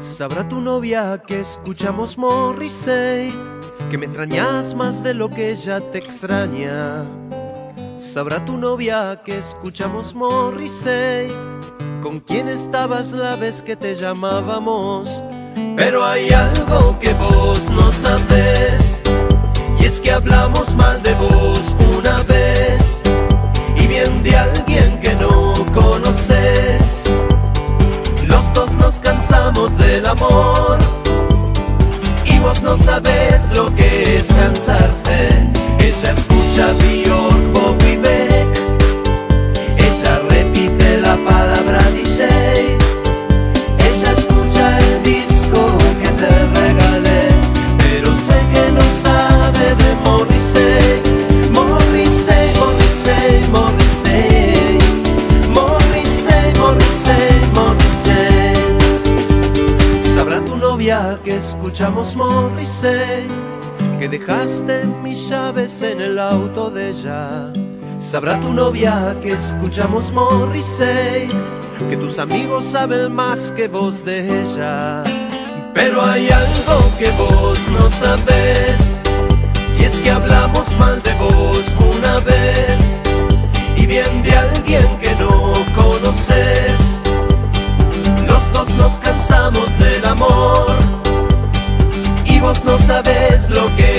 Sabrá tu novia que escuchamos Morrissey, que me extrañas más de lo que ella te extraña. Sabrá tu novia que escuchamos Morrissey, con quién estabas la vez que te llamábamos. Pero hay algo que vos no sabes, y es que hablamos mal de vos y vos no sabes lo que es cansarse. Ella escucha Bjork, que escuchamos Morrissey, que dejaste mis llaves en el auto de ella. Sabrá tu novia que escuchamos Morrissey, que tus amigos saben más que vos de ella. Pero hay algo que vos no sabes, lo que